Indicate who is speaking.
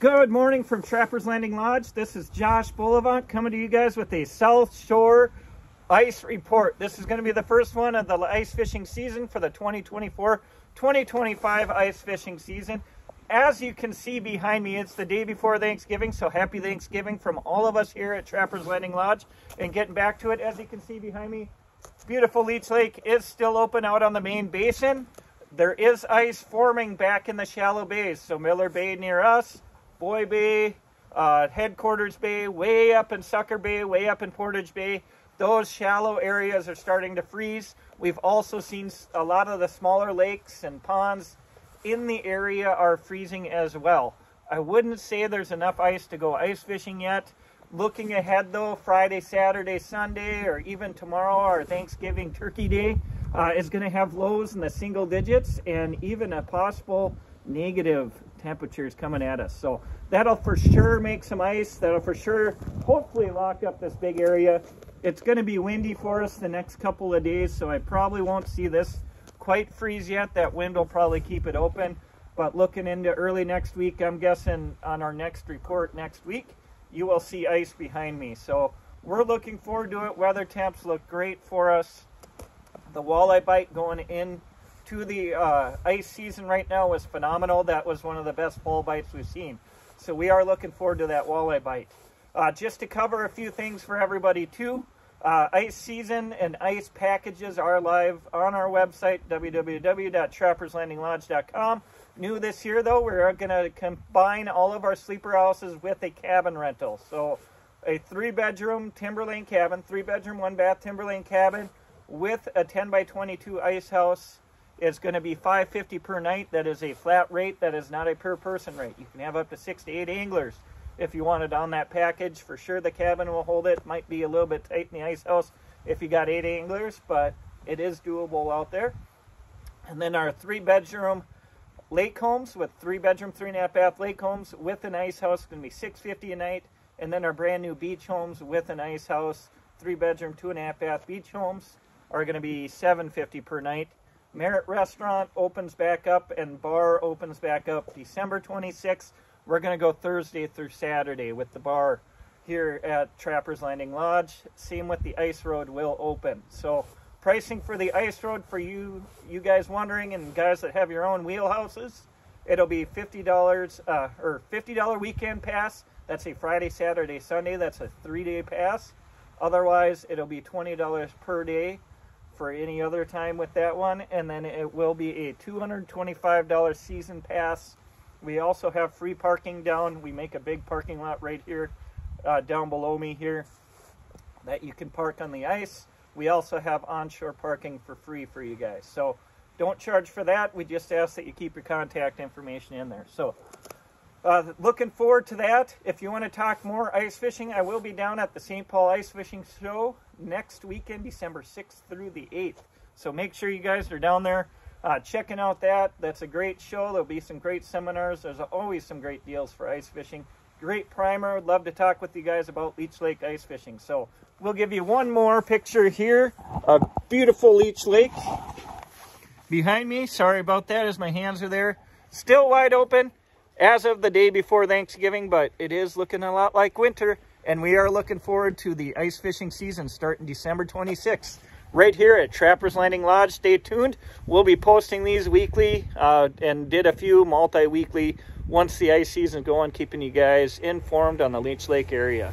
Speaker 1: Good morning from Trappers Landing Lodge. This is Josh Boulevant coming to you guys with a South Shore ice report. This is going to be the first one of the ice fishing season for the 2024-2025 ice fishing season. As you can see behind me, it's the day before Thanksgiving, so happy Thanksgiving from all of us here at Trappers Landing Lodge. And getting back to it, as you can see behind me, beautiful Leech Lake is still open out on the main basin. There is ice forming back in the shallow bays, so Miller Bay near us, Boy Bay, uh, Headquarters Bay, way up in Sucker Bay, way up in Portage Bay, those shallow areas are starting to freeze. We've also seen a lot of the smaller lakes and ponds in the area are freezing as well. I wouldn't say there's enough ice to go ice fishing yet. Looking ahead though, Friday, Saturday, Sunday, or even tomorrow, our Thanksgiving Turkey Day, uh, is going to have lows in the single digits and even a possible negative temperatures coming at us. So that'll for sure make some ice. That'll for sure hopefully lock up this big area. It's going to be windy for us the next couple of days, so I probably won't see this quite freeze yet. That wind will probably keep it open. But looking into early next week, I'm guessing on our next report next week, you will see ice behind me. So we're looking forward to it. Weather temps look great for us. The walleye bite going in to the uh, ice season right now was phenomenal. That was one of the best fall bites we've seen. So we are looking forward to that walleye bite. Uh, just to cover a few things for everybody too. Uh, ice season and ice packages are live on our website, www.trapperslandinglodge.com. New this year, though, we're going to combine all of our sleeper houses with a cabin rental. So, a three bedroom Timberlane cabin, three bedroom, one bath Timberlane cabin with a 10 by 22 ice house is going to be 550 per night. That is a flat rate. That is not a per person rate. You can have up to six to eight anglers if you want it on that package. For sure, the cabin will hold it. Might be a little bit tight in the ice house if you got eight anglers, but it is doable out there. And then our three bedroom lake homes with three bedroom, three and a half bath lake homes with an ice house going to be 650 a night. And then our brand new beach homes with an ice house, three bedroom, two and a half bath beach homes are going to be 750 per night. Merritt Restaurant opens back up and bar opens back up December 26th. We're going to go Thursday through Saturday with the bar here at Trappers Landing Lodge. Same with the ice road will open. So pricing for the ice road for you you guys wondering and guys that have your own wheelhouses, it'll be $50 uh, or $50 weekend pass. That's a Friday, Saturday, Sunday. That's a three-day pass. Otherwise, it'll be $20 per day for any other time with that one. And then it will be a $225 season pass we also have free parking down. We make a big parking lot right here uh, down below me here that you can park on the ice. We also have onshore parking for free for you guys. So don't charge for that. We just ask that you keep your contact information in there. So uh, looking forward to that. If you want to talk more ice fishing, I will be down at the St. Paul Ice Fishing Show next weekend, December 6th through the 8th. So make sure you guys are down there uh, checking out that. That's a great show. There'll be some great seminars. There's always some great deals for ice fishing. Great primer. Would love to talk with you guys about Leech Lake ice fishing. So we'll give you one more picture here. A beautiful Leech Lake behind me. Sorry about that as my hands are there. Still wide open as of the day before Thanksgiving, but it is looking a lot like winter. And we are looking forward to the ice fishing season starting December 26th right here at Trappers Landing Lodge. Stay tuned. We'll be posting these weekly uh, and did a few multi-weekly once the ice season going, keeping you guys informed on the Leech Lake area.